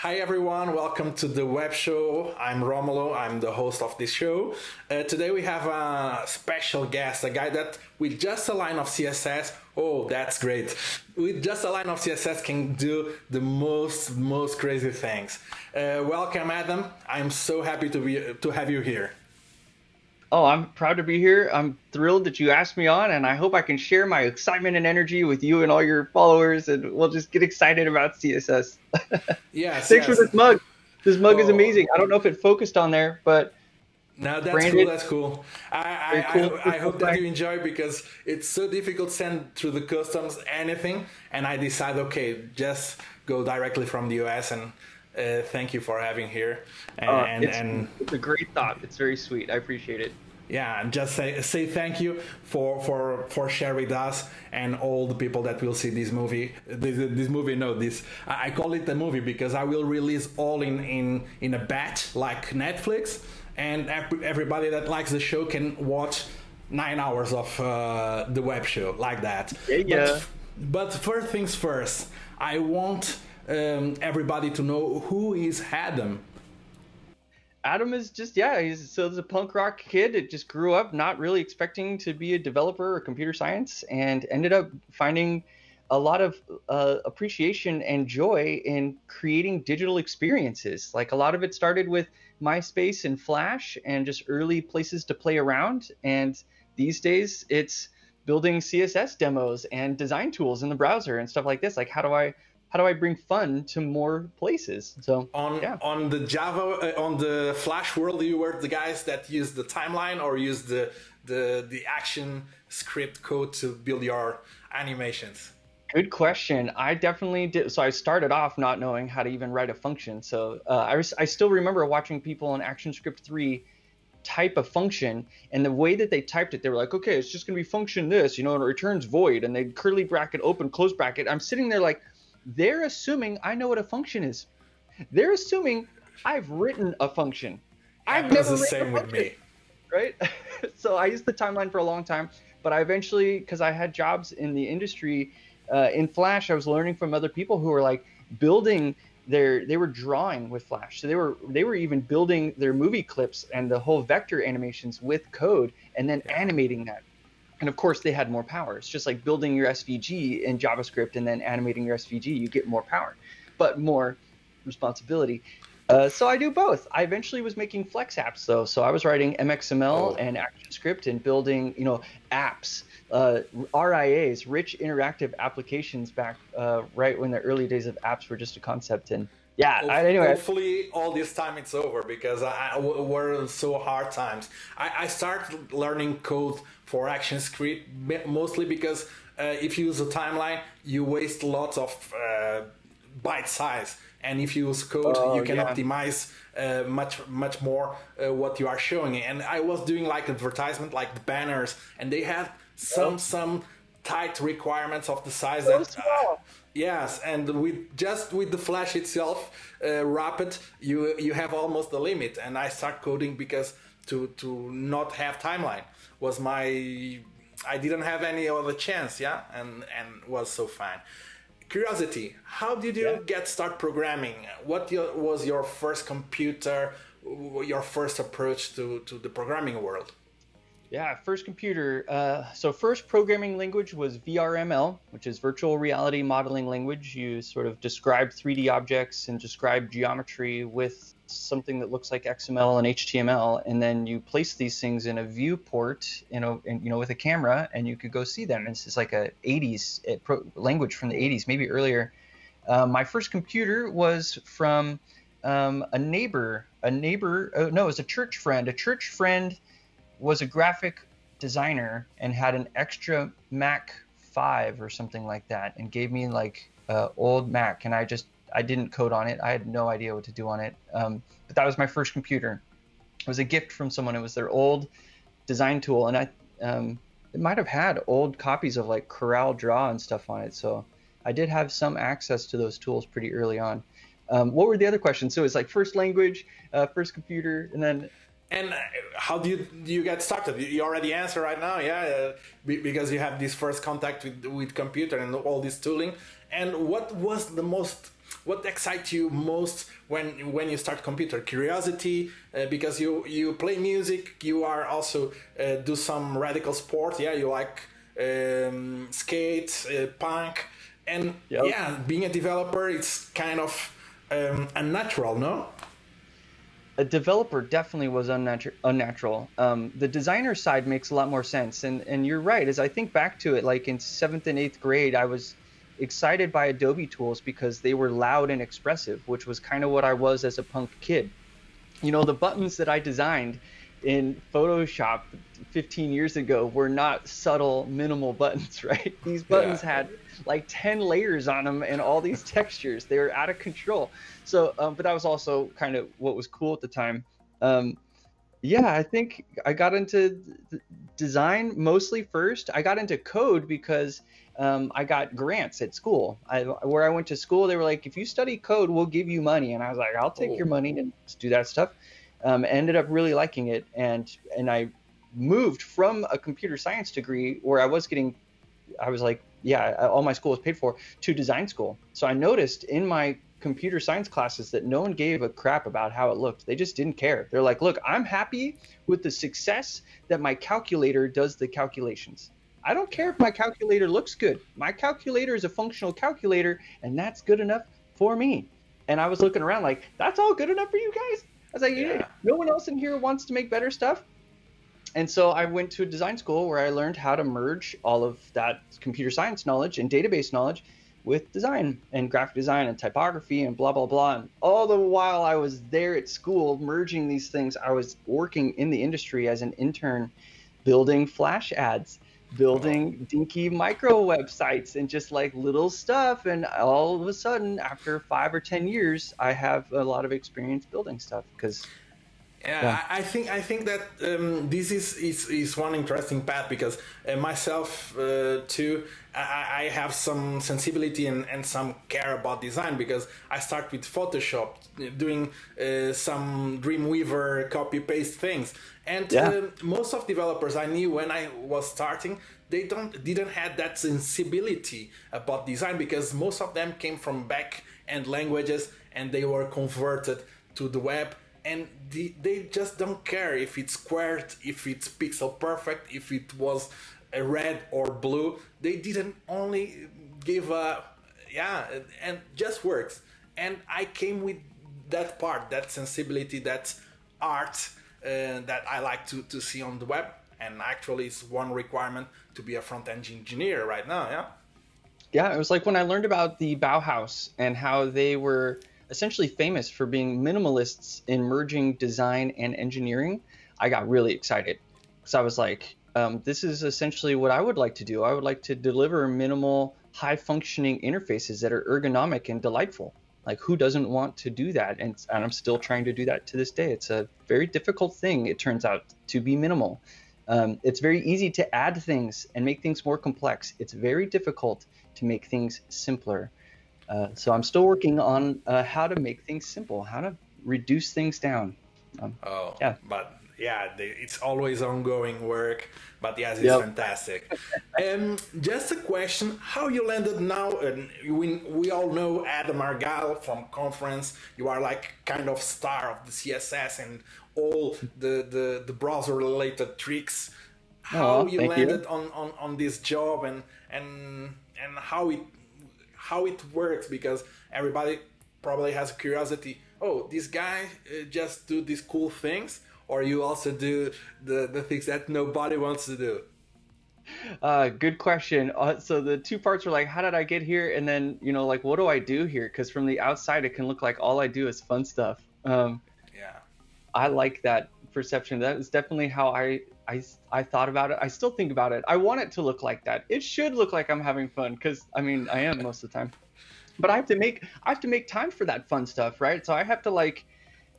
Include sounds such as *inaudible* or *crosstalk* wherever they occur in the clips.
Hi everyone, welcome to the web show. I'm Romulo, I'm the host of this show. Uh, today we have a special guest, a guy that with just a line of CSS, oh that's great. With just a line of CSS can do the most, most crazy things. Uh, welcome Adam, I'm so happy to, be, to have you here. Oh, I'm proud to be here. I'm thrilled that you asked me on, and I hope I can share my excitement and energy with you and all your followers, and we'll just get excited about CSS. *laughs* Yes. Thanks yes. for this mug. This mug oh. is amazing. I don't know if it focused on there, but no, that's branded. cool. That's cool. I I, cool. I, I, hope that you enjoy because it's so difficult to send through the customs anything, and I decided okay, just go directly from the US and uh, thank you for having here. And, uh, it's, and it's a great thought. It's very sweet. I appreciate it. Yeah, and just say say thank you for for for sharing with us and all the people that will see this movie. This, this movie, no, this I call it a movie because I will release all in in in a batch like Netflix, and everybody that likes the show can watch nine hours of uh, the web show like that. Yeah, yeah. But, but first things first, I want um, everybody to know who is Adam. Adam is just yeah, he's so he's a punk rock kid that just grew up not really expecting to be a developer or computer science, and ended up finding a lot of uh, appreciation and joy in creating digital experiences. Like a lot of it started with MySpace and Flash and just early places to play around, and these days it's building CSS demos and design tools in the browser and stuff like this. Like how do I how do I bring fun to more places? So on yeah. on the Java uh, on the Flash world, you were the guys that use the timeline or use the the the action script code to build your animations. Good question. I definitely did. So I started off not knowing how to even write a function. So uh, I was I still remember watching people in ActionScript three type a function and the way that they typed it they were like okay it's just going to be function this you know and it returns void and they curly bracket open close bracket i'm sitting there like they're assuming I know what a function is. They're assuming I've written a function. I've never the written a function, Right? *laughs* so I used the timeline for a long time, but I eventually, because I had jobs in the industry uh, in Flash, I was learning from other people who were like building their they were drawing with flash so they were they were even building their movie clips and the whole vector animations with code and then animating that and of course, they had more power. It's just like building your SVG in JavaScript and then animating your SVG. You get more power, but more responsibility. Uh, so I do both. I eventually was making Flex apps though. So I was writing MXML oh. and ActionScript and building, you know, apps, uh, RIAs, rich interactive applications back uh, right when the early days of apps were just a concept. And yeah, hopefully, I, anyway. Hopefully, all this time it's over because I were so hard times. I, I started learning code for action script, mostly because uh, if you use a timeline, you waste lots of uh, byte size, and if you use code, oh, you can yeah. optimize uh, much much more uh, what you are showing. And I was doing like advertisement, like the banners, and they had some oh. some tight requirements of the size so that. Uh, Yes, and with just with the Flash itself, uh, Rapid, you you have almost the limit. And I start coding because to to not have timeline was my I didn't have any other chance, yeah, and and was so fine. Curiosity: How did you yeah. get start programming? What was your first computer? Your first approach to to the programming world? Yeah, first computer. Uh, so first programming language was VRML, which is virtual reality modeling language. You sort of describe 3D objects and describe geometry with something that looks like XML and HTML, and then you place these things in a viewport, you know, and, you know, with a camera, and you could go see them. This is like a 80s eh, language from the 80s, maybe earlier. Uh, my first computer was from um, a neighbor, a neighbor. Oh, no, it was a church friend. A church friend was a graphic designer and had an extra Mac 5 or something like that and gave me like uh, old Mac and I just I didn't code on it. I had no idea what to do on it. Um, but that was my first computer. It was a gift from someone. It was their old design tool and I um, it might have had old copies of like Corel Draw and stuff on it. So I did have some access to those tools pretty early on. Um, what were the other questions? So it's like first language, uh, first computer, and then and uh, how do you do you get started? You already answer right now, yeah, uh, because you have this first contact with with computer and all this tooling. And what was the most what excites you most when when you start computer? Curiosity, uh, because you you play music, you are also uh, do some radical sport. Yeah, you like um, skate, uh, punk, and yep. yeah, being a developer, it's kind of um, unnatural, no? a developer definitely was unnatural. unnatural. Um, the designer side makes a lot more sense, and and you're right. As I think back to it, like in seventh and eighth grade, I was excited by Adobe tools because they were loud and expressive, which was kind of what I was as a punk kid. You know, the buttons that I designed in Photoshop 15 years ago were not subtle, minimal buttons, *laughs* right? These buttons yeah. had like 10 layers on them and all these *laughs* textures. They were out of control. So, um, but that was also kind of what was cool at the time. Um, yeah, I think I got into design mostly first. I got into code because um, I got grants at school. I, where I went to school, they were like, if you study code, we'll give you money. And I was like, I'll take oh. your money and do that stuff. Um, ended up really liking it, and and I moved from a computer science degree where I was getting, I was like, yeah, all my school was paid for, to design school. So I noticed in my computer science classes that no one gave a crap about how it looked. They just didn't care. They're like, look, I'm happy with the success that my calculator does the calculations. I don't care if my calculator looks good. My calculator is a functional calculator, and that's good enough for me. And I was looking around like, that's all good enough for you guys? I was like, yeah. no one else in here wants to make better stuff. And so I went to a design school where I learned how to merge all of that computer science knowledge and database knowledge with design and graphic design and typography and blah blah blah. And all the while I was there at school merging these things, I was working in the industry as an intern, building flash ads, building dinky micro websites, and just like little stuff. And all of a sudden, after five or ten years, I have a lot of experience building stuff because yeah. I, I think I think that um, this is, is is one interesting path because uh, myself uh, too. I, I, have some sensibility and, and some care about design because I start with Photoshop, doing uh, some Dreamweaver copy paste things, and yeah. Uh, most of developers I knew when I was starting, they don't didn't have that sensibility about design because most of them came from back end languages and they were converted to the web and the, they just don't care if it's squared, if it's pixel perfect, if it was a red or blue. They didn't only give a yeah, and just works. And I came with that part, that sensibility, that art uh, that I like to, to see on the web. And actually, it's one requirement to be a front end engineer right now. Yeah. Yeah, it was like when I learned about the Bauhaus and how they were essentially famous for being minimalists in merging design and engineering, I got really excited because I was like, um, this is essentially what I would like to do. I would like to deliver minimal, high functioning interfaces that are ergonomic and delightful. Like, who doesn't want to do that? And, and I'm still trying to do that to this day. It's a very difficult thing, it turns out, to be minimal. Um, it's very easy to add things and make things more complex. It's very difficult to make things simpler. Uh, so I'm still working on uh, how to make things simple, how to reduce things down. Um, oh, yeah. But yeah, it's always ongoing work. But yes, it's yep. fantastic. *laughs* um, just a question: How you landed now? And we we all know Adam Argyle from conference. You are like kind of star of the CSS and all the the, the browser related tricks. How oh, you landed you. on, on on this job and and and how it how it works because everybody probably has curiosity. Oh, this guy uh, just do these cool things, or you also do the the things that nobody wants to do. Uh, good question. Uh, so the two parts are like, how did I get here? And then, you know, like, what do I do here? Because from the outside, it can look like all I do is fun stuff. Um, yeah. I like that perception. That is definitely how I, I, I thought about it. I still think about it. I want it to look like that. It should look like I'm having fun because I mean I am most of the time. But I have to make I have to make time for that fun stuff, right? So I have to like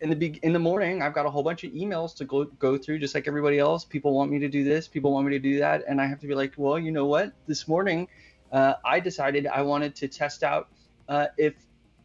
in the in the morning I've got a whole bunch of emails to go go through just like everybody else. People want me to do this, people want me to do that, and I have to be like, well, you know what? This morning uh, I decided I wanted to test out uh, if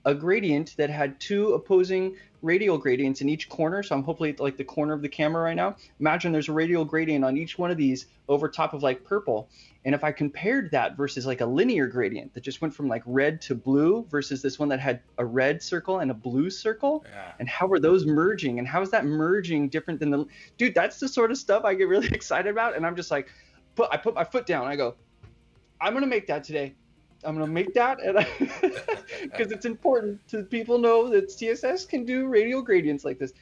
a gradient that had two opposing radial gradients in each corner. So I'm hopefully at like the corner of the camera right now. Imagine there's a radial gradient on each one of these over top of like purple. And if I compared that versus like a linear gradient that just went from like red to blue versus this one that had a red circle and a blue circle, yeah. and how are those merging? And how is that merging different than the dude? That's the sort of stuff I get really *laughs* excited about. And I'm just like, put I put my foot down. I go, I'm gonna make that today. I'm gonna make that, and because *laughs* it's important to people know that CSS can do radial gradients like this.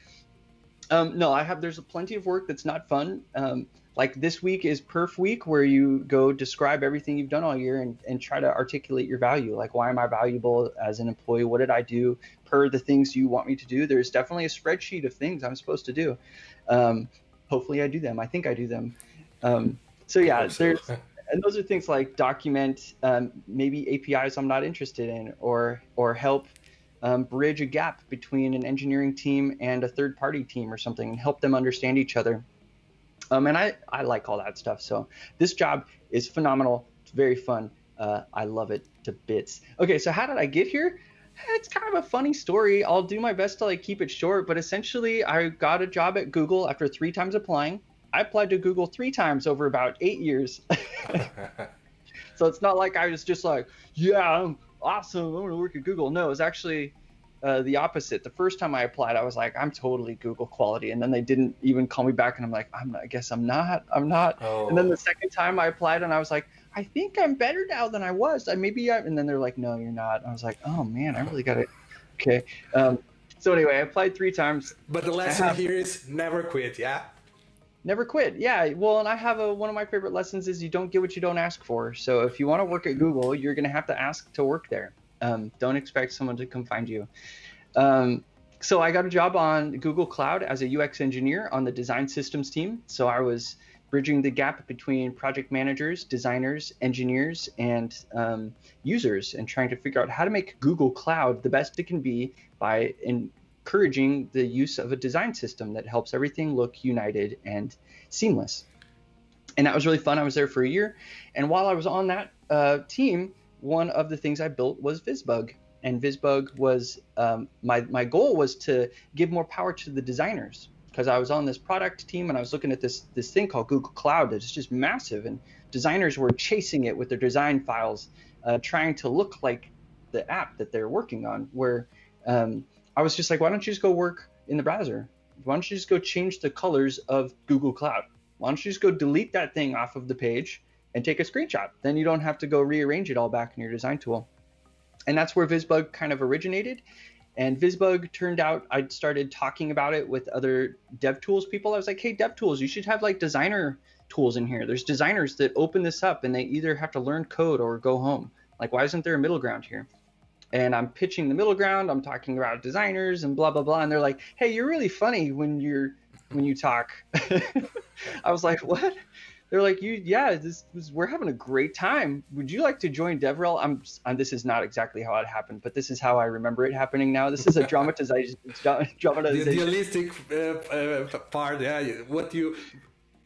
Um, no, I have. There's a plenty of work that's not fun. Um, like this week is perf week where you go describe everything you've done all year and, and try to articulate your value like why am i valuable as an employee what did i do per the things you want me to do there's definitely a spreadsheet of things i'm supposed to do um, hopefully i do them i think i do them um, so yeah there's *laughs* and those are things like document um, maybe APIs I'm not interested in, or or help um, bridge a gap between an engineering team and a third party team or something, and help them understand each other. Um, and I I like all that stuff. So this job is phenomenal. It's very fun. Uh, I love it to bits. Okay, so how did I get here? It's kind of a funny story. I'll do my best to like keep it short, but essentially I got a job at Google after three times applying. I applied to Google three times over about eight years. *laughs* so it's not like I was just like, yeah, I'm awesome. I'm going to work at Google. No, it was actually uh, the opposite. The first time I applied, I was like, I'm totally Google quality. And then they didn't even call me back. And I'm like, I'm, I guess I'm not. I'm not. Oh. And then the second time I applied and I was like, I think I'm better now than I was. I maybe I, and then they're like, no, you're not. And I was like, oh man, I really got it. Okay. Um, so anyway, I applied three times. But the lesson here is never quit. Yeah never quit. Yeah well and i have a one of my favorite lessons is you don't get what you don't ask for. So if you want to work at google you're going to have to ask to work there. Um, don't expect someone to come find you. Um, so i got a job on google cloud as a ux engineer on the design systems team. So i was bridging the gap between project managers designers engineers and um, users and trying to figure out how to make google cloud the best it can be by in, encouraging the use of a design system that helps everything look united and seamless. And that was really fun. I was there for a year. And while I was on that uh, team, one of the things I built was VisBug. And VisBug was um, my, my goal was to give more power to the designers because I was on this product team and I was looking at this this thing called Google Cloud that's just massive, and designers were chasing it with their design files, uh, trying to look like the app that they're working on. Where um, I was just like, why don't you just go work in the browser? Why don't you just go change the colors of Google Cloud? Why don't you just go delete that thing off of the page and take a screenshot? Then you don't have to go rearrange it all back in your design tool. And that's where VisBug kind of originated. And VisBug turned out I started talking about it with other DevTools people. I was like, hey, DevTools, you should have like designer tools in here. There's designers that open this up and they either have to learn code or go home. Like, why isn't there a middle ground here? And I'm pitching the middle ground. I'm talking about designers and blah blah blah, and they're like, "Hey, you're really funny when you're when you talk." *laughs* I was like, "What?" They're like, "You, yeah, this was we're having a great time. Would you like to join DevRel?" I'm, I'm this is not exactly how it happened, but this is how I remember it happening now. This is a dramatization. *laughs* dramatization. The realistic uh, uh, part, yeah. What you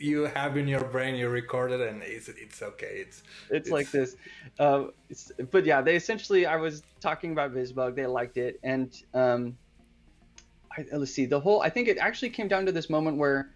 you have in your brain you record it and it's, it's okay. It's, it's, it's like this. Uh, it's, but yeah they essentially i was talking about visbug they liked it. And um, I, let's see. The whole i think it actually came down to this moment where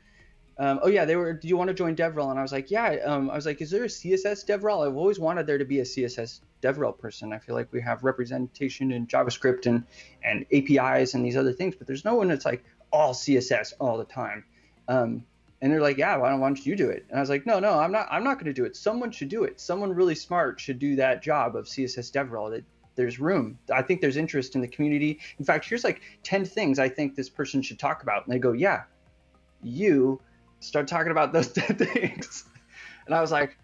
um, oh yeah they were do you want to join devrel? And i was like yeah. Um, i was like is there a css devrel? I've always wanted there to be a css devrel person. I feel like we have representation in javascript and and apis and these other things but there's no one that's like all css all the time. Um, and they're like, yeah, why don't, why don't you do it? And I was like, no, no, I'm not. I'm not going to do it. Someone should do it. Someone really smart should do that job of CSS DevRel. That there's room. I think there's interest in the community. In fact, here's like 10 things I think this person should talk about. And they go, yeah, you start talking about those *laughs* 10 things. And I was like,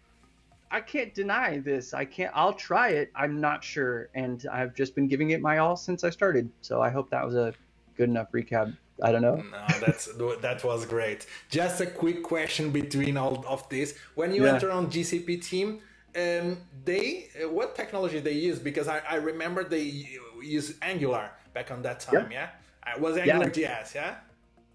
I can't deny this. I can't. I'll try it. I'm not sure, and I've just been giving it my all since I started. So I hope that was a good enough recap. I don't know. No, that's that was great. Just a quick question between all of this: when you yeah. enter on GCP team, um, they uh, what technology they use? Because I, I remember they use Angular back on that time. Yeah, yeah? Uh, was Angular yeah. JS? Yeah.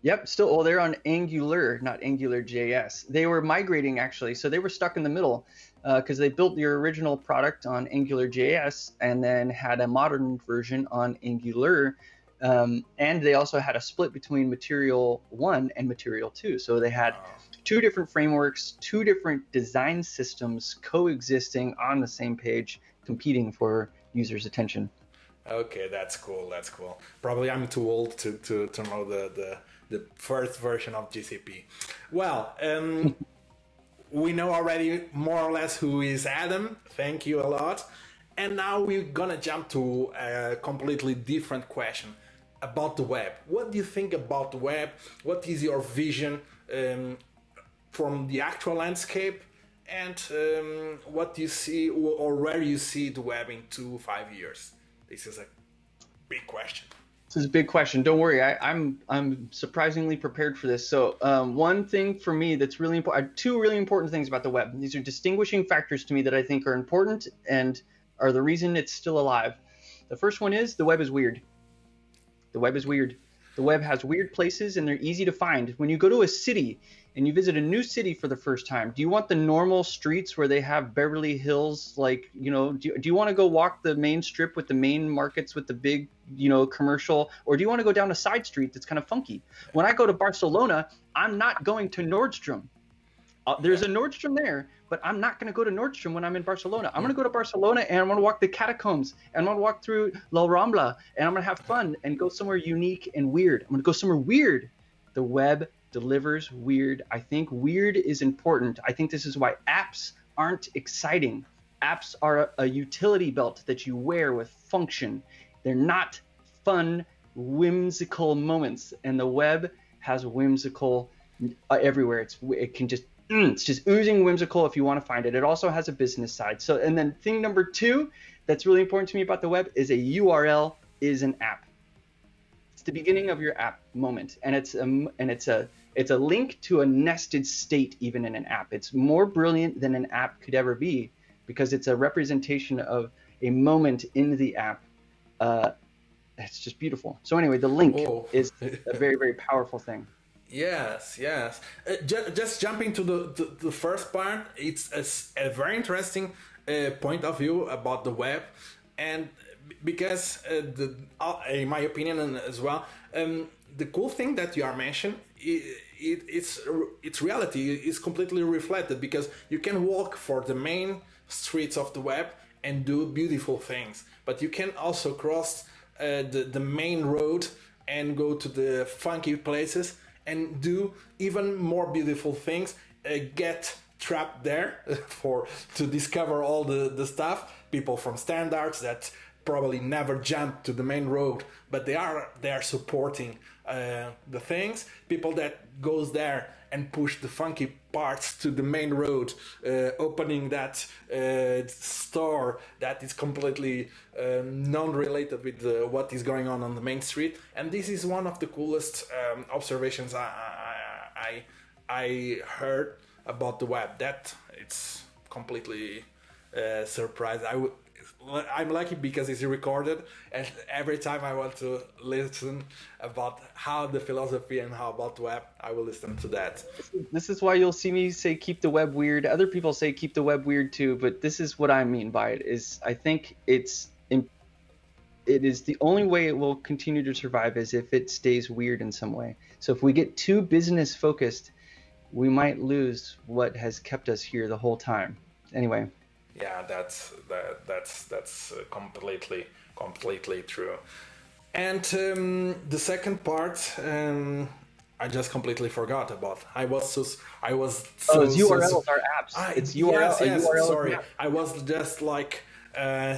Yep, still. Well, they're on Angular, not Angular JS. They were migrating actually, so they were stuck in the middle. because uh, they built their original product on Angular JS and then had a modern version on Angular. Um, and they also had a split between Material 1 and Material 2. So they had two different frameworks, two different design systems coexisting on the same page, competing for users' attention. Okay, that's cool. That's cool. Probably I'm too old to, to, to know the, the, the first version of GCP. Well, um, *laughs* we know already more or less who is Adam. Thank you a lot. And now we're gonna jump to a completely different question about the web. What do you think about the web? What is your vision um, from the actual landscape? And um, what do you see or where you see the web in two, five years? This is a big question. This is a big question. Don't worry, I, am I'm, I'm surprisingly prepared for this. So um, one thing for me that's really important, two really important things about the web. These are distinguishing factors to me that I think are important and are the reason it's still alive. The first one is the web is weird. The web is weird. The web has weird places and they're easy to find. When you go to a city and you visit a new city for the first time, do you want the normal streets where they have Beverly Hills? Like, you know, do, do you want to go walk the main strip with the main markets with the big, you know, commercial? Or do you want to go down a side street that's kind of funky? When I go to Barcelona, I'm not going to Nordstrom. Uh, there's a Nordstrom there, but I'm not going to go to Nordstrom when I'm in Barcelona. I'm going to go to Barcelona and I'm going to walk the catacombs and I'm going to walk through La Rambla and I'm going to have fun and go somewhere unique and weird. I'm going to go somewhere weird. The web delivers weird. I think weird is important. I think this is why apps aren't exciting. Apps are a, a utility belt that you wear with function. They're not fun, whimsical moments. And the web has whimsical uh, everywhere. It's it can just mm, it's just oozing whimsical if you want to find it. It also has a business side. So, and then thing number two that's really important to me about the web is a URL is an app. It's the beginning of your app moment, and it's a and it's a it's a link to a nested state even in an app. It's more brilliant than an app could ever be because it's a representation of a moment in the app. Uh, it's just beautiful. So anyway, the link oh. is *laughs* a very very powerful thing. Yes, yes. Uh, ju- just jumping to the, the, the, first part, it's a, a very interesting uh, point of view about the web, and because uh, the, uh, in my opinion as well, um, the cool thing that you are mentioning, it, it, it's its reality is completely reflected because you can walk for the main streets of the web and do beautiful things, but you can also cross uh, the the main road and go to the funky places and do even more beautiful things. Uh, get trapped there *laughs* for to discover all the, the stuff. People from standards that probably never jump to the main road, but they are they are supporting uh, the things. People that goes there and push the funky parts to the main road, uh, opening that uh, store that is completely um, non-related with the, what is going on on the main street. And this is one of the coolest um, observations I, I, I, I heard about the web. That it's completely uh, surprised. I would I'm lucky because it's recorded, and every time I want to listen about how the philosophy and how about web, I will listen to that. This is why you'll see me say keep the web weird. Other people say keep the web weird too, but this is what I mean by it. Is I think it's it is the only way it will continue to survive is if it stays weird in some way. So if we get too business focused, we might lose what has kept us here the whole time. Anyway yeah that's that, that's that's uh, completely completely true and um, the second part um, I just completely forgot about. I was so I was so, oh, it's URLs so, are apps. Ah, it's URL. Yes, yes, URL sorry, I was just like uh,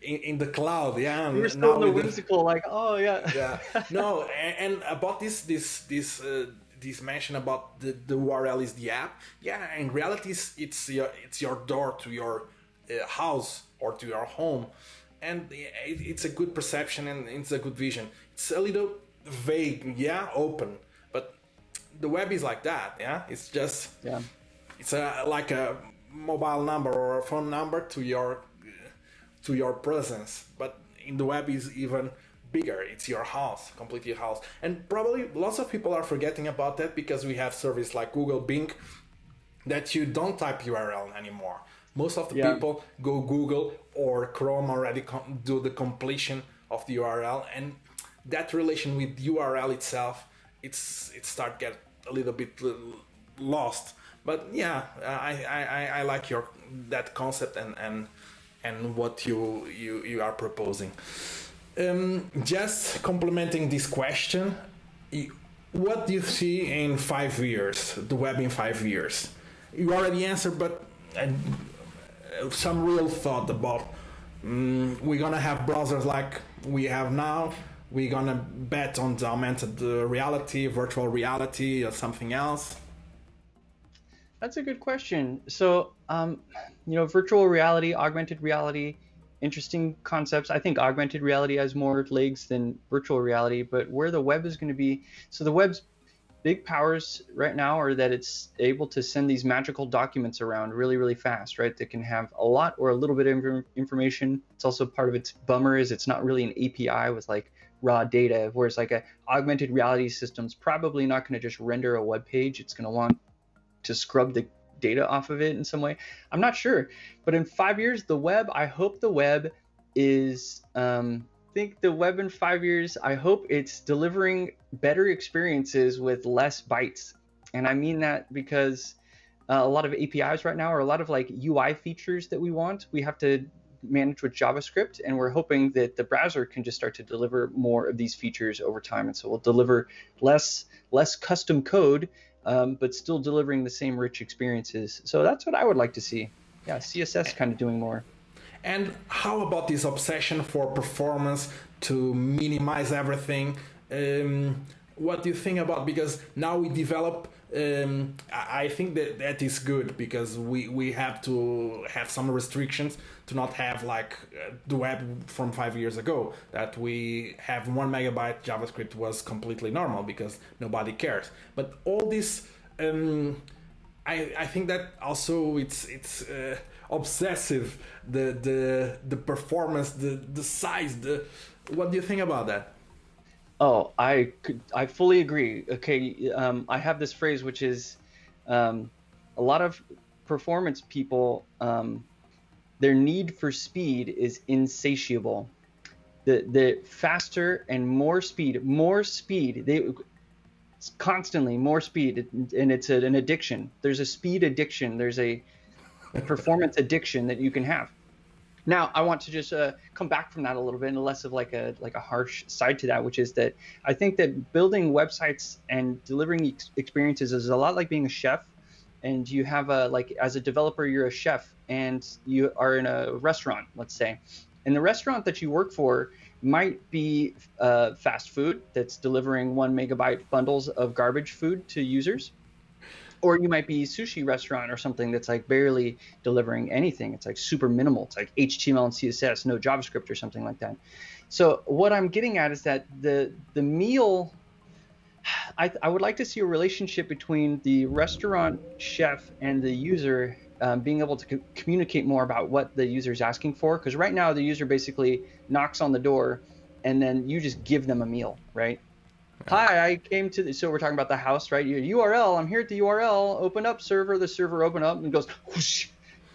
in, in the cloud. Yeah, were still in the whimsical, like oh yeah. yeah, no, *laughs* and, and about this this this uh, this mention about the, the URL is the app. Yeah, in reality, it's, it's your it's your door to your uh, house or to your home, and it, it's a good perception and it's a good vision. It's a little vague, yeah, open, but the web is like that. Yeah, it's just yeah, it's a like a mobile number or a phone number to your to your presence, but in the web is even bigger. It's your house, completely your house. And probably lots of people are forgetting about that because we have service like Google Bing that you don't type URL anymore. Most of the Yeah. people go Google or Chrome already do the completion of the URL, and that relation with URL itself, it's it start get a little bit lost. But yeah, I, I, I- I like your that concept and and and what you you, you are proposing. Um, just complementing this question, what do you see in five years, the web in five years? You already answered, but uh, some real thought about mm, we're gonna have browsers like we have now. We're gonna bet on the augmented uh, reality, virtual reality, or something else. That's a good question. So, um, you know, virtual reality, augmented reality, interesting concepts. I think augmented reality has more legs than virtual reality, but where the web is going to be, so the web's big powers right now are that it's able to send these magical documents around really, really fast, right? That can have a lot or a little bit of information. It's also part of its bummer is it's not really an API with like raw data, whereas like a augmented reality system's probably not going to just render a web page. It's going to want to scrub the data off of it in some way. I'm not sure, but in five years, the web. I hope the web is. Um, I think the web in five years. I hope it's delivering better experiences with less bytes, and I mean that because uh, a lot of APIs right now are a lot of like UI features that we want. We have to manage with JavaScript, and we're hoping that the browser can just start to deliver more of these features over time, and so we'll deliver less less custom code um, but still delivering the same rich experiences. So that's what I would like to see. Yeah, CSS kind of doing more. And how about this obsession for performance to minimize everything? Um, what do you think about? Because now we develop. Um, I think that that is good because we we have to have some restrictions to not have like uh, the web from five years ago that we have one megabyte JavaScript was completely normal because nobody cares. But all this. Um, I, I think that also it's it's uh, obsessive the the the performance the the size the what do you think about that Oh, I could, I fully agree. Okay, um, I have this phrase which is um, a lot of performance people, um, their need for speed is insatiable. The the faster and more speed, more speed, they constantly more speed, and it's an addiction. There's a speed addiction. There's a performance *laughs* addiction that you can have. Now, I want to just uh, come back from that a little bit and less of like a like a harsh side to that, which is that I think that building websites and delivering ex- experiences is a lot like being a chef. And you have a like as a developer, you're a chef, and you are in a restaurant, let's say, and the restaurant that you work for might be uh, fast food that's delivering one megabyte bundles of garbage food to users or you might be a sushi restaurant or something that's like barely delivering anything. It's like super minimal. It's like html and css no javascript or something like that. So what i'm getting at is that the the meal I, I would like to see a relationship between the restaurant chef and the user um, being able to co- communicate more about what the user is asking for. Because right now the user basically knocks on the door and then you just give them a meal right Hi, I came to the, so we're talking about the house, right? Your URL, I'm here at the URL, open up server, the server open up and goes whoosh,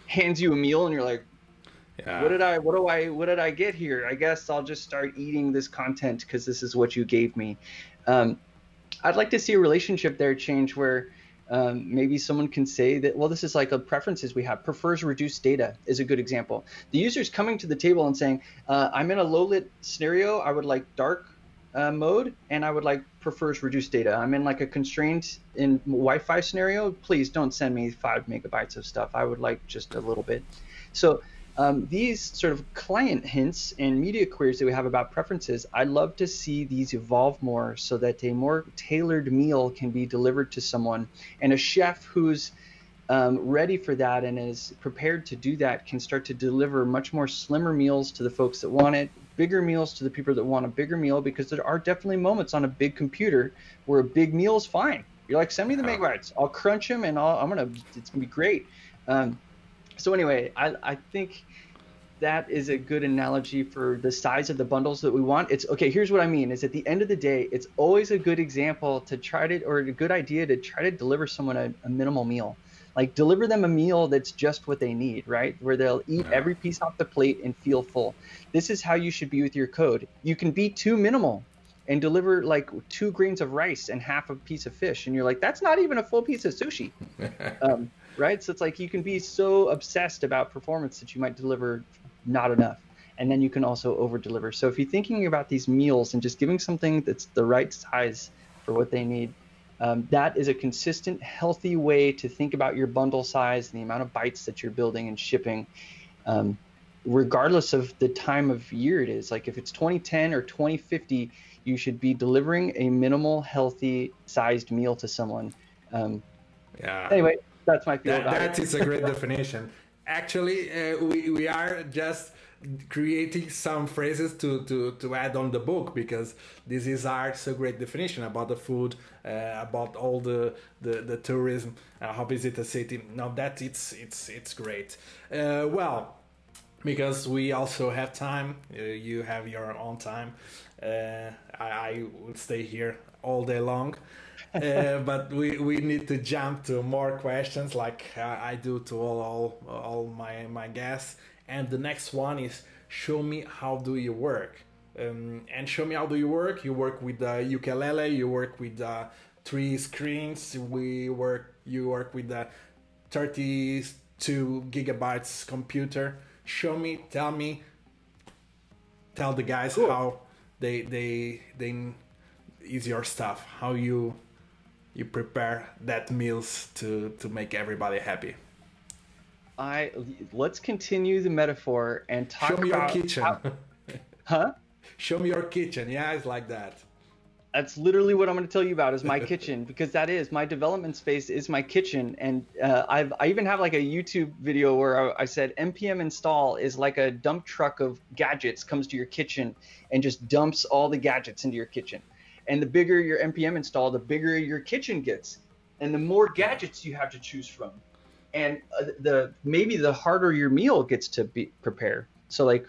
hands you a meal and you're like, yeah what did I what do I what did I get here? I guess I'll just start eating this content because this is what you gave me. Um, I'd like to see a relationship there change where um, maybe someone can say that well this is like a preferences we have prefers reduced data is a good example the user's coming to the table and saying uh, i'm in a low lit scenario i would like dark uh, mode and i would like prefers reduced data. I'm in like a constrained in wi-fi scenario. Please don't send me five megabytes of stuff. I would like just a little bit. So um, these sort of client hints and media queries that we have about preferences, I'd love to see these evolve more so that a more tailored meal can be delivered to someone. And a chef who's um, ready for that and is prepared to do that can start to deliver much more slimmer meals to the folks that want it, bigger meals to the people that want a bigger meal, because there are definitely moments on a big computer where a big meal is fine. You're like, send me the megabytes. I'll crunch them and I'll, I'm gonna. It's gonna be great. Um, so anyway, I, I think that is a good analogy for the size of the bundles that we want. It's okay. Here's what I mean: is at the end of the day, it's always a good example to try to, or a good idea to try to deliver someone a, a minimal meal. Like deliver them a meal that's just what they need, right? Where they'll eat yeah. every piece off the plate and feel full. This is how you should be with your code. You can be too minimal and deliver like two grains of rice and half a piece of fish, and you're like, that's not even a full piece of sushi, *laughs* um, right? So it's like you can be so obsessed about performance that you might deliver not enough and then you can also over deliver. So if you're thinking about these meals and just giving something that's the right size for what they need, um, that is a consistent, healthy way to think about your bundle size and the amount of bytes that you're building and shipping, um, regardless of the time of year it is. Like if it's 2010 or 2050, you should be delivering a minimal, healthy sized meal to someone. Um, yeah. Anyway, that's my feel that, that is a great *laughs* definition. Actually, uh, we, we are just creating some phrases to, to, to add on the book because this is art's a great definition about the food, uh, about all the the, the tourism, uh, how visit a city. Now that it's it's it's great. Uh, well, because we also have time, uh, you have your own time. Uh, I, I will stay here all day long. *laughs* uh, but we, we need to jump to more questions like I do to all, all all my my guests and the next one is show me how do you work. Um, and show me how do you work? You work with the ukulele you work with uh, three screens we work you work with the 32 gigabytes computer. Show me tell me tell the guys cool. how they they they is your stuff how you you prepare that meals to to make everybody happy I let's continue the metaphor and talk Show me about your kitchen. How, *laughs* huh? Show me your kitchen. Yeah, it's like that. That's literally what I'm going to tell you about is my *laughs* kitchen because that is my development space is my kitchen and uh, I've I even have like a YouTube video where I, I said npm install is like a dump truck of gadgets comes to your kitchen and just dumps all the gadgets into your kitchen and the bigger your npm install the bigger your kitchen gets and the more gadgets you have to choose from and uh, the maybe the harder your meal gets to be prepare. So like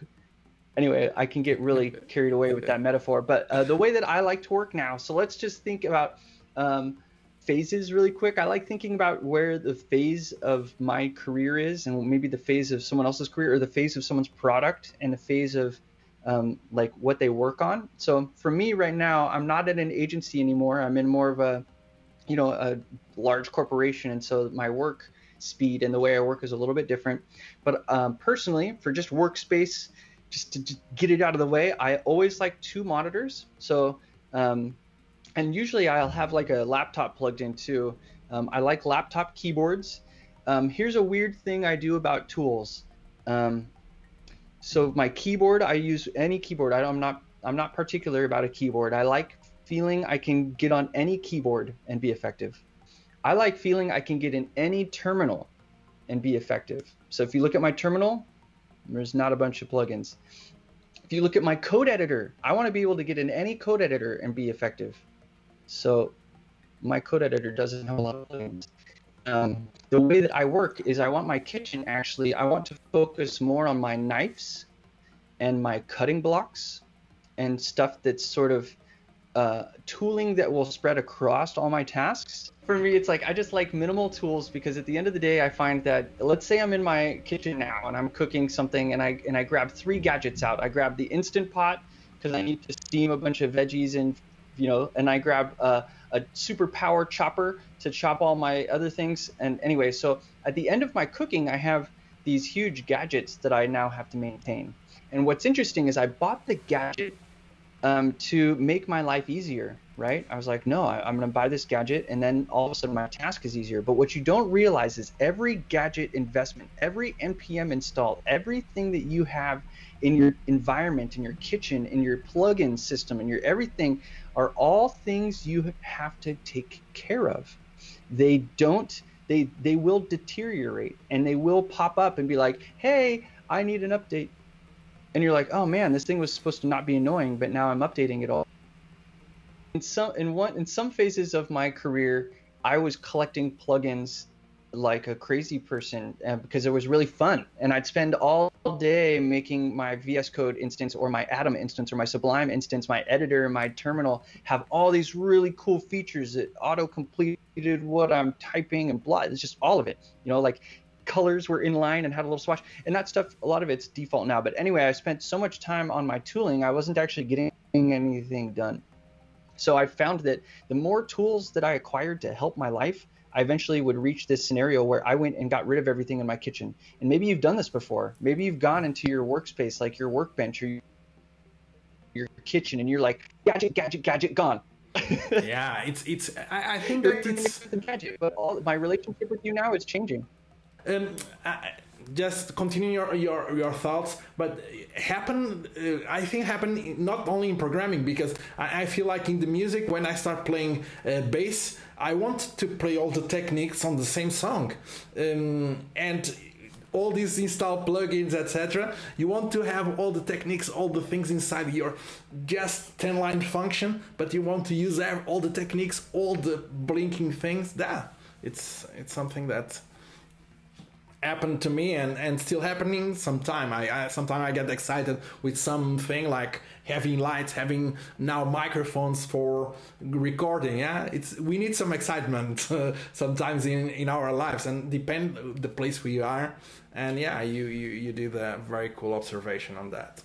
anyway, I can get really *laughs* carried away with that metaphor, but uh, the way that I like to work now. So let's just think about um, phases really quick. I like thinking about where the phase of my career is, and maybe the phase of someone else's career, or the phase of someone's product, and the phase of um, like what they work on. So for me right now, I'm not at an agency anymore. I'm in more of a, you know, a large corporation, and so my work speed and the way I work is a little bit different. But um, personally, for just workspace, just to, get it out of the way, I always like two monitors. So, um, and usually I'll have like a laptop plugged in too. Um, I like laptop keyboards. Um, here's a weird thing I do about tools. Um, so my keyboard, I use any keyboard. I am not I'm not particular about a keyboard. I like feeling I can get on any keyboard and be effective. I like feeling I can get in any terminal and be effective. So if you look at my terminal, there's not a bunch of plugins. If you look at my code editor, I want to be able to get in any code editor and be effective. So my code editor doesn't have a lot of plugins. Um, the way that I work is I want my kitchen actually, I want to focus more on my knives and my cutting blocks and stuff that's sort of uh, tooling that will spread across all my tasks for me it's like i just like minimal tools because at the end of the day i find that let's say i'm in my kitchen now and i'm cooking something and i and i grab three gadgets out. I grab the instant pot because i need to steam a bunch of veggies and you know and i grab a, a super power chopper to chop all my other things. And anyway so at the end of my cooking i have these huge gadgets that i now have to maintain. And what's interesting is i bought the gadget um, to make my life easier right? I was like, no, I, am going to buy this gadget, and then all of a sudden my task is easier. But what you don't realize is every gadget investment, every npm install, everything that you have in your environment, in your kitchen, in your plugin system, in your everything, are all things you have to take care of. They don't. They they will deteriorate, and they will pop up and be like, hey, I need an update. And you're like, oh man, this thing was supposed to not be annoying, but now I'm updating it all in some in one in some phases of my career, I was collecting plugins like a crazy person uh, because it was really fun. And I'd spend all day making my VS Code instance or my Atom instance or my Sublime instance, my editor, my terminal have all these really cool features that auto completed what I'm typing and blah. It's just all of it. You know, like colors were in line and had a little swatch and that stuff a lot of it's default now but anyway i spent so much time on my tooling i wasn't actually getting anything done so i found that the more tools that i acquired to help my life I eventually would reach this scenario where I went and got rid of everything in my kitchen. And maybe you've done this before. Maybe you've gone into your workspace, like your workbench or your kitchen, and you're like, gadget, gadget, gadget, gone. *laughs* yeah, it's it's. I, I think that it's the gadget, but all my relationship with you now is changing. Um, I, just continue your, your, your thoughts but happen uh, i think happen not only in programming because I, I, feel like in the music when i start playing uh, bass i want to play all the techniques on the same song. Um, and all these install plugins etc you want to have all the techniques all the things inside your just 10 line function but you want to use all the techniques all the blinking things. That it's it's something that happened to me and, and still happening sometime. I, I sometimes i get excited with something like having lights having now microphones for recording. Yeah it's we need some excitement uh, *laughs* sometimes in in our lives and depend the place we are. And yeah you you, you did a very cool observation on that.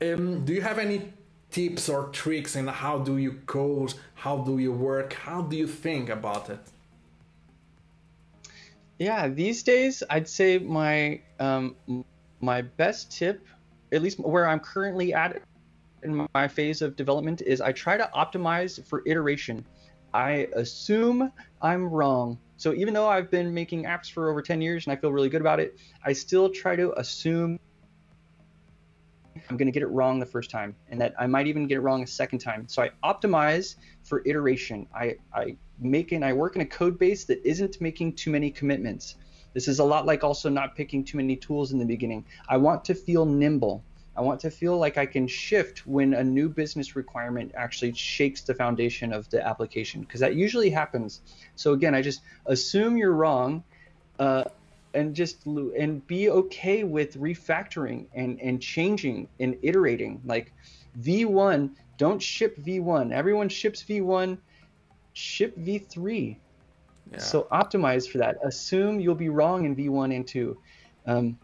Um, do you have any tips or tricks in how do you code? How do you work? How do you think about it yeah, these days I'd say my um, my best tip, at least where I'm currently at in my phase of development, is I try to optimize for iteration. I assume I'm wrong. So even though I've been making apps for over 10 years and I feel really good about it, I still try to assume I'm going to get it wrong the first time and that I might even get it wrong a second time. So I optimize for iteration. I, I make and I work in a code base that isn't making too many commitments. This is a lot like also not picking too many tools in the beginning. I want to feel nimble. I want to feel like I can shift when a new business requirement actually shakes the foundation of the application because that usually happens. So again, I just assume you're wrong. Uh, and just and be okay with refactoring and and changing and iterating. Like v1 don't ship v1 everyone ships v1 ship v3 yeah. so optimize for that. Assume you'll be wrong in v1 and 2 um,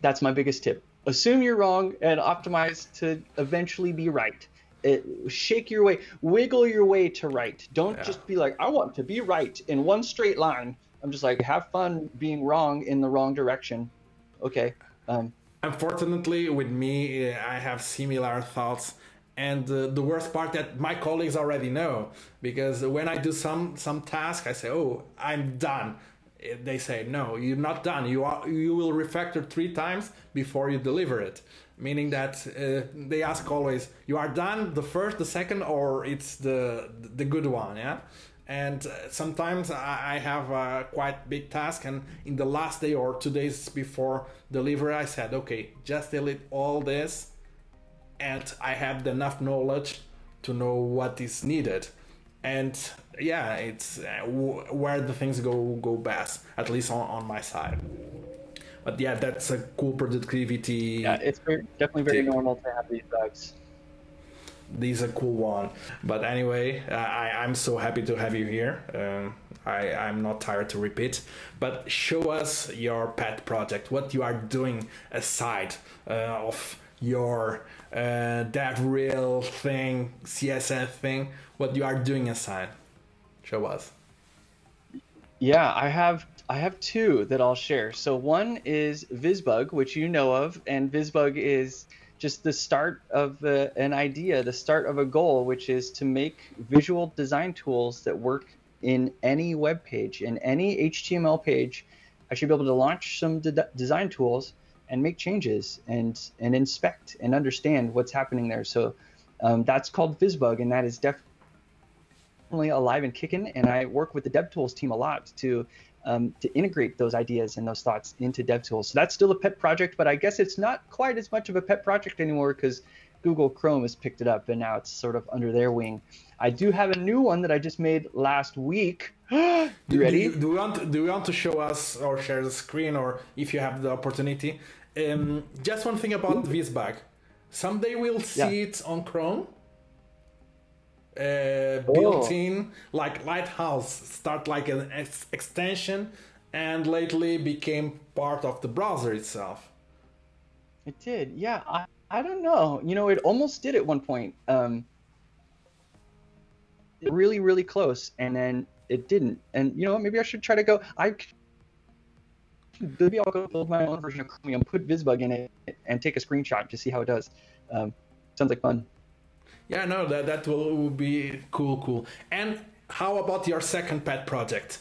that's my biggest tip. Assume you're wrong and optimize to eventually be right. It, shake your way wiggle your way to right. Don't yeah. just be like i want to be right in one straight line I'm just like, have fun being wrong in the wrong direction. Okay. Um, Unfortunately, with me, I have similar thoughts, and uh, the worst part that my colleagues already know because when I do some some task, I say, "Oh, I'm done." They say, "No, you're not done. You are you will refactor three times before you deliver it." Meaning that uh, they ask always, "You are done the first, the second, or it's the the good one?" Yeah and uh, sometimes I have a quite big task and in the last day or two days before delivery I said okay just delete all this and I have enough knowledge to know what is needed. And yeah it's uh, where the things go go best at least on, on my side. But yeah that's a cool productivity yeah it's very, definitely very tip. normal to have these bugs this is a cool one. But anyway, uh, I, I'm so happy to have you here. Um, I, I'm not tired to repeat. But show us your pet project, what you are doing aside uh, of your uh, real thing, CSS thing, what you are doing aside. Show us. Yeah, I have I have two that I'll share. So one is VisBug, which you know of, and VisBug is just the start of a, an idea, the start of a goal, which is to make visual design tools that work in any web page, in any HTML page. I should be able to launch some de- design tools and make changes and and inspect and understand what's happening there. So um, that's called VisBug, and that is definitely alive and kicking. And I work with the DevTools team a lot to um, to integrate those ideas and those thoughts into DevTools. So that's still a pet project, but I guess it's not quite as much of a pet project anymore because Google Chrome has picked it up and now it's sort of under their wing. I do have a new one that I just made last week. *gasps* you do, ready? Do, do, you want do you want to show us or share the screen or if you have the opportunity? Um, just one thing about VisBug. Someday we'll see Yeah. it on Chrome. Uh, built Oh. in like Lighthouse start like an ex- extension and lately became part of the browser itself. It did. Yeah, I, I don't know. You know, it almost did at one point. Um, really, really close, and then it didn't. And you know, maybe I should try to go. I maybe I'll go build my own version of Chromium, put VisBug in it, and take a screenshot to see how it does. Um, sounds like fun. Yeah, no, that that will, will be cool, cool. And how about your second pet project?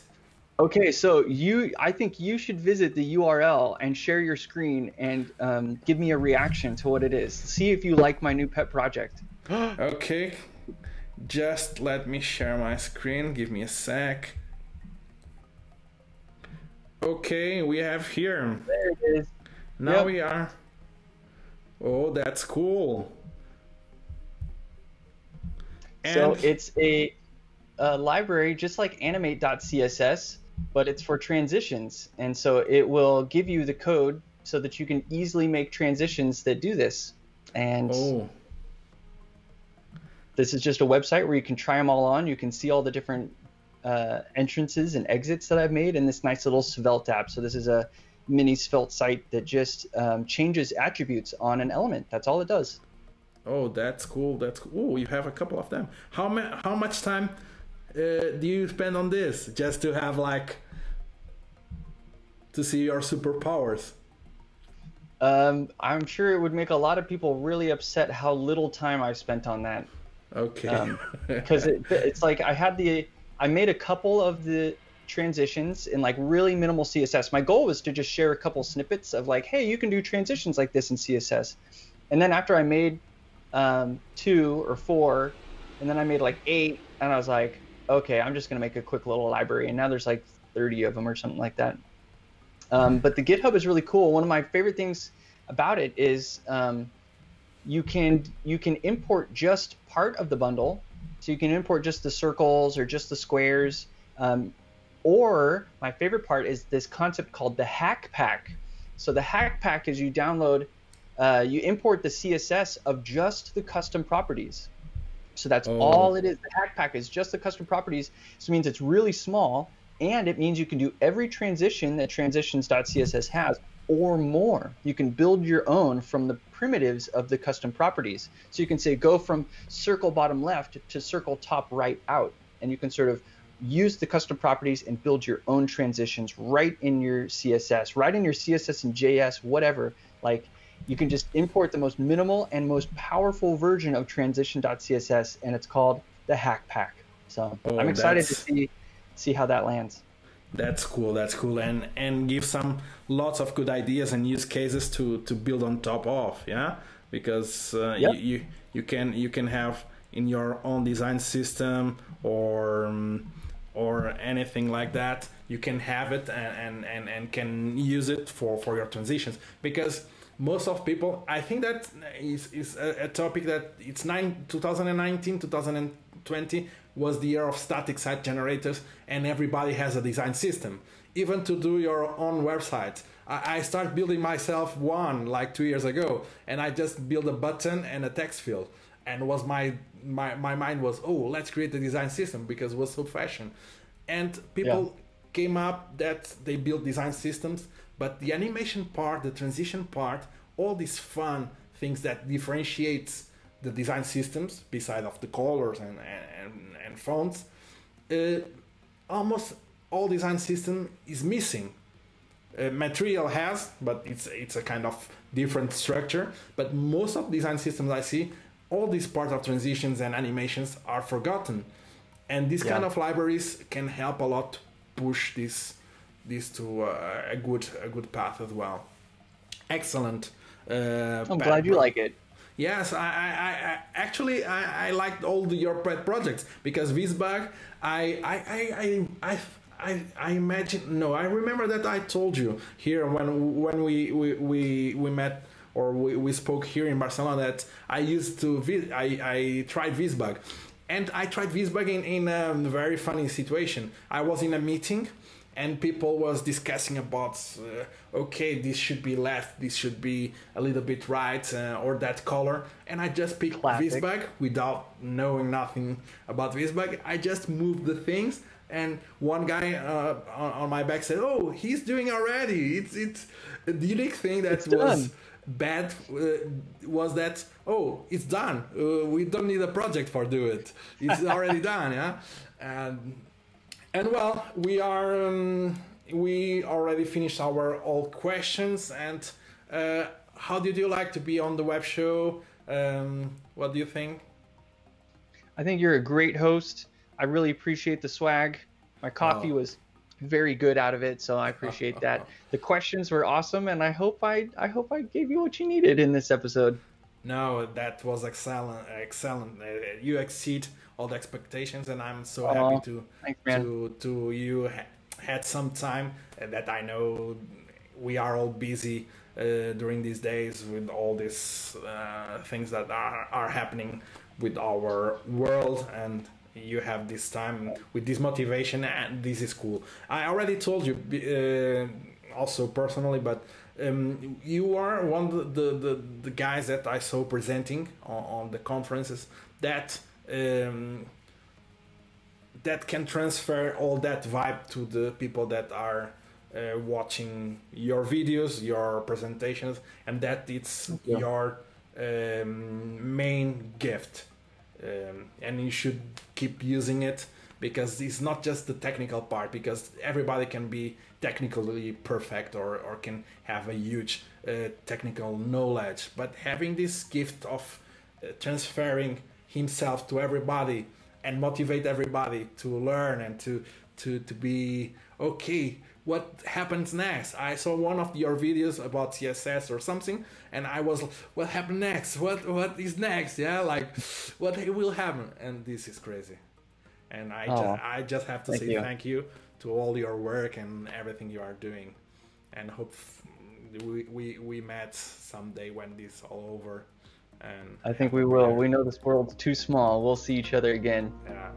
Okay, so you, I think you should visit the URL and share your screen and um, give me a reaction to what it is. See if you like my new pet project. *gasps* Okay, just let me share my screen. Give me a sec. Okay, we have here. There it is. Now Yep. we are. Oh, that's cool. So it's a, a library just like animate.css, but it's for transitions. And so it will give you the code so that you can easily make transitions that do this. And oh, this is just a website where you can try them all on. You can see all the different uh, entrances and exits that I've made in this nice little Svelte app. So this is a mini Svelte site that just um, changes attributes on an element. That's all it does. Oh, that's cool. That's cool. Oh, you have a couple of them. How ma- How much time uh, do you spend on this just to have like to see your superpowers? Um, I'm sure it would make a lot of people really upset how little time I've spent on that. Okay. *laughs* because it, it's like I had the I made a couple of the transitions in like really minimal CSS. My goal was to just share a couple snippets of like, hey, you can do transitions like this in CSS. And then after I made um, two or four, and then I made like eight, and I was like, okay, I'm just gonna make a quick little library. And now there's like 30 of them or something like that. Um, but the GitHub is really cool. One of my favorite things about it is um, you can you can import just part of the bundle so you can import just the circles or just the squares um, or my favorite part is this concept called the hack pack so the hack pack is you download uh, you import the css of just the custom properties so that's Oh. all it is the hack pack is just the custom properties so it means it's really small and it means you can do every transition that transitions.css has or more. You can build your own from the primitives of the custom properties. So you can say go from circle bottom left to circle top right out. And you can sort of use the custom properties and build your own transitions right in your CSS, right in your CSS and JS, whatever. Like you can just import the most minimal and most powerful version of transition.css and it's called the hack pack. So Oh, I'm excited to see see how that lands. That's cool. That's cool, and and give some lots of good ideas and use cases to to build on top of. Yeah, because uh, Yep. you, you you can you can have in your own design system or um, or anything like that. You can have it and and and, and can use it for for your transitions because most of people i think that is, is a, a topic that it's nine, 2019 2020 was the year of static site generators and everybody has a design system. Even to do your own website. I, I started building myself one like two years ago and i just built a button and a text field. And was my my, my mind was oh let's create a design system because it was so fashion and people came up that they built design systems but the animation part the transition part all these fun things that differentiates the design systems beside of the colors and and, and fonts uh, almost all design system is missing. Uh, material has but it's it's a kind of different structure. But most of design systems i see all these parts of transitions and animations are forgotten. And these kind of libraries can help a lot push this this to uh, a good a good path as well excellent uh, I'm glad you like it. Yes, I, I, I actually I, I liked all the, your pet projects because Visbug, I, I, I, I, I, I, I imagine no, I remember that I told you here when when we we, we, we met or we, we spoke here in Barcelona that I used to I, I tried Visbug, and I tried VisBug in, in a very funny situation. I was in a meeting and people was discussing about uh, okay this should be left this should be a little bit right uh, or that color. And i just picked Classic. visbug without knowing nothing about visbug i just moved the things and one guy uh, on, on, my back said oh he's doing already. It's it's the unique thing that It's was done. bad uh, was that oh it's done. Uh, we don't need a project for do it. It's already *laughs* done yeah? And and well, we are um, we already finished our all questions. And uh, how did you like to be on the web show? Um, what do you think? I think you're a great host. I really appreciate the swag. My coffee Oh. was very good out of it, so I appreciate that. *laughs* The questions were awesome, and I hope I I hope I gave you what you needed in this episode. No, that was excellent. Excellent. Uh, you exceed all the expectations, and I'm so happy to thanks, to to you ha- had some time uh, that I know we are all busy uh, during these days with all these uh, things that are are happening with our world and you have this time with this motivation and this is cool i already told you uh, also personally but um, you are one of the, the, the guys that i saw presenting on, on the conferences that um, that can transfer all that vibe to the people that are uh, watching your videos, your presentations, and that it's you. your um, main gift. Um, and you should keep using it because it's not just the technical part because everybody can be technically perfect or, or can have a huge uh, technical knowledge but having this gift of uh, transferring himself to everybody and motivate everybody to learn and to to to be okay what happens next? I saw one of your videos about css or something and i was what happened next? What what is next? Yeah like what will happen? And this is crazy. And i Oh, just i just have to say you. thank you to all your work and everything you are doing and hope we we, we met someday when this all over and I think we will. We know this world's too small. We'll see each other again. yeah